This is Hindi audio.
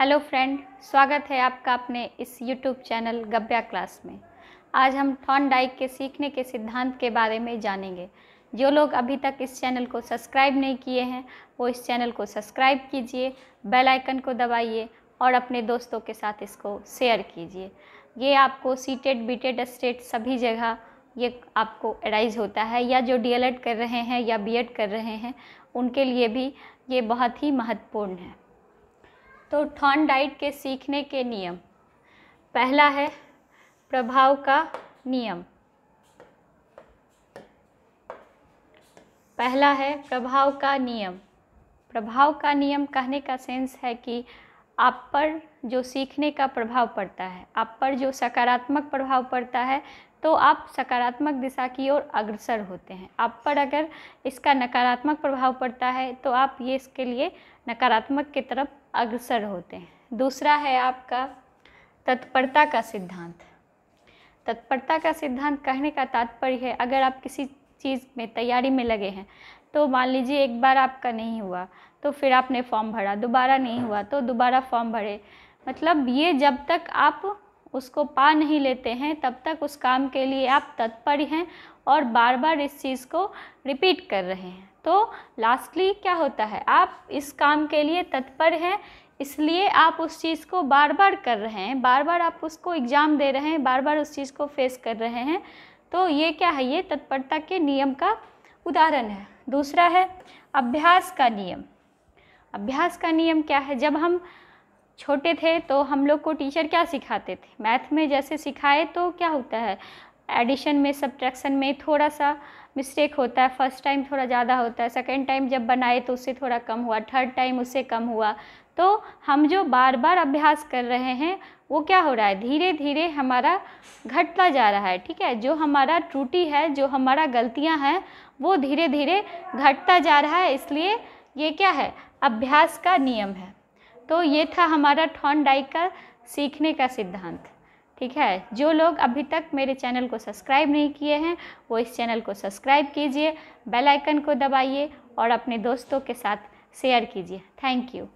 हेलो फ्रेंड, स्वागत है आपका अपने इस यूट्यूब चैनल गब्या क्लास में। आज हम थॉन डाइक के सीखने के सिद्धांत के बारे में जानेंगे। जो लोग अभी तक इस चैनल को सब्सक्राइब नहीं किए हैं, वो इस चैनल को सब्सक्राइब कीजिए, बेल आइकन को दबाइए और अपने दोस्तों के साथ इसको शेयर कीजिए। ये आपको सीटेड, बीटेड, स्टेट सभी जगह ये आपको एडाइज होता है। या जो डी कर रहे हैं या बी कर रहे हैं, उनके लिए भी ये बहुत ही महत्वपूर्ण है। तो थॉन डाइट के सीखने के नियम। पहला है प्रभाव का नियम। पहला है प्रभाव का नियम। प्रभाव का नियम कहने का सेंस है कि आप पर जो सीखने का प्रभाव पड़ता है। आप पर जो सकारात्मक प्रभाव पड़ता है तो आप सकारात्मक दिशा की ओर अग्रसर होते हैं। आप पर अगर इसका नकारात्मक प्रभाव पड़ता है तो आप ये इसके लिए नकारात्मक की तरफ़ अग्रसर होते हैं। दूसरा है आपका तत्परता का सिद्धांत। तत्परता का सिद्धांत कहने का तात्पर्य है, अगर आप किसी चीज़ में तैयारी में लगे हैं तो मान लीजिए एक बार आपका नहीं हुआ तो फिर आपने फॉर्म भरा, दोबारा नहीं हुआ तो दोबारा फॉर्म भरे मतलब ये जब तक आप उसको पा नहीं लेते हैं, तब तक उस काम के लिए आप तत्पर हैं और बार बार इस चीज़ को रिपीट कर रहे हैं। तो लास्टली क्या होता है? आप इस काम के लिए तत्पर हैं, इसलिए आप उस चीज़ को बार बार कर रहे हैं बार बार आप उसको एग्ज़ाम दे रहे हैं बार बार उस चीज़ को फेस कर रहे हैं। तो ये क्या है? ये तत्परता के नियम का उदाहरण है। दूसरा है अभ्यास का नियम। अभ्यास का नियम क्या है? जब हम छोटे थे तो हम लोग को टीचर क्या सिखाते थे? मैथ में जैसे सिखाए तो क्या होता है? एडिशन में सब्ट्रैक्शन में थोड़ा सा मिस्टेक होता है। फ़र्स्ट टाइम थोड़ा ज़्यादा होता है। सेकेंड टाइम जब बनाए तो उससे थोड़ा कम हुआ। थर्ड टाइम उससे कम हुआ। तो हम जो बार बार अभ्यास कर रहे हैं, वो क्या हो रहा है? धीरे धीरे हमारा घटता जा रहा है। ठीक है? जो हमारा त्रुटि है, जो हमारा गलतियाँ हैं, वो धीरे धीरे घटता जा रहा है। इसलिए ये क्या है? अभ्यास का नियम है। तो ये था हमारा ठॉन डाइक का सीखने का सिद्धांत, ठीक है? जो लोग अभी तक मेरे चैनल को सब्सक्राइब नहीं किए हैं, वो इस चैनल को सब्सक्राइब कीजिए, बेल आइकन को दबाइए और अपने दोस्तों के साथ शेयर कीजिए। Thank you.